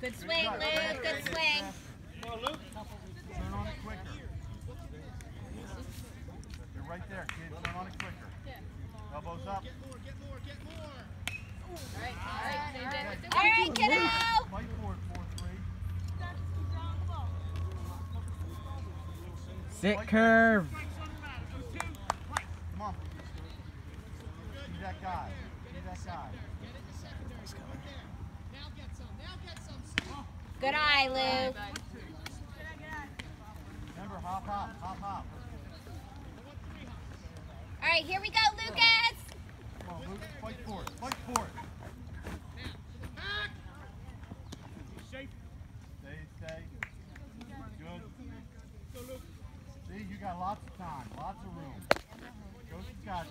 Good swing, Luke. Good swing. Turn on it quicker. You're right there, kid. Turn on it quicker. Elbows up. Get more, get more, get more. All right, kiddo. Fight for it, 4-3. Sit curve. Come on. Be that guy. Be that guy. Good eye, Lou. Remember, hop, hop, hop, hop. All right, here we go, Lucas. Come on, Luke. Fight for it. Fight for it. Stay, stay. Good. See, you got lots of time, lots of room. Coach has